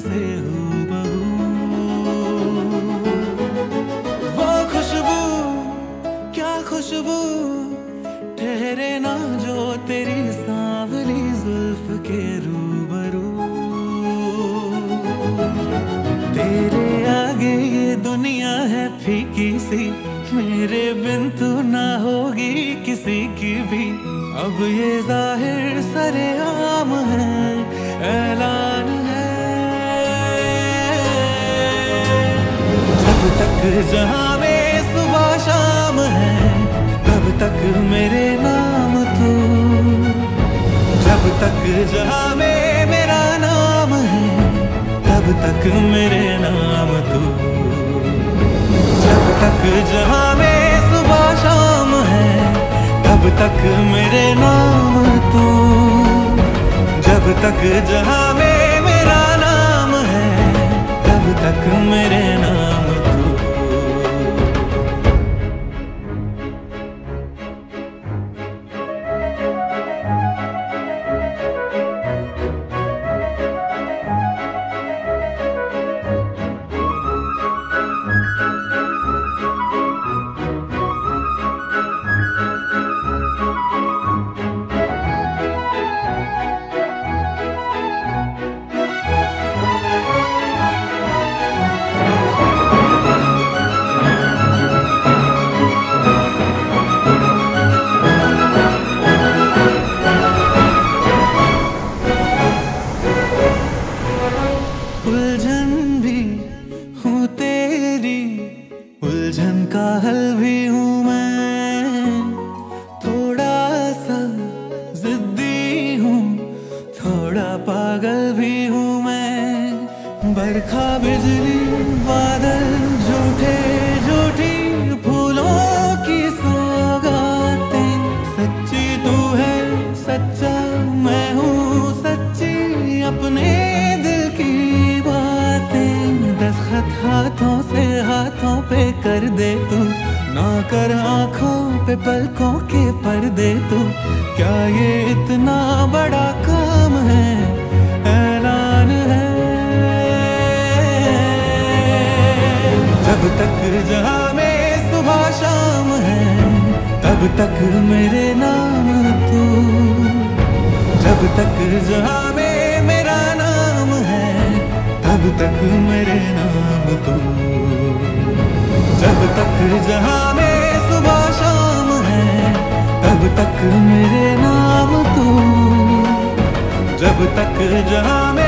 से वो खुशबू, क्या खुशबू? ठहरे ना जो तेरी सांवली जुल्फ के रूबरू। तेरे आगे ये दुनिया है फीकी सी, मेरे बिन तू ना होगी किसी की भी। अब ये ज़ाहिर सरे आम है, ऐलान तक जहाँ में सुबह शाम है, तब तक मेरे नाम तू। जब तक जहाँ में मेरा नाम है, तब तक मेरे नाम तू। जब तक जहाँ में सुबह शाम है, तब तक मेरे नाम तू। जब तक जहाँ में मेरा नाम है, तब तक मेरे नाम बरखा बिजली, बादल, झूठे झूठी, फूलों की सौगातें। सच्ची तू है, सच्चा मैं हूँ, सच्ची अपने दिल की बातें। दस्तखत हाथों से हाथों पे कर दे तू, ना कर आँखों पे पलकों के पर्दे तू। क्या ये इतना बड़ा काम तक जहाँ में सुबह शाम है, तब तक मेरे नाम तू। जब तक जहाँ में मेरा नाम है, तब तक मेरे नाम तू। जब तक जहाँ में सुबह शाम है, तब तक मेरे नाम तू। जब तक जहाँ में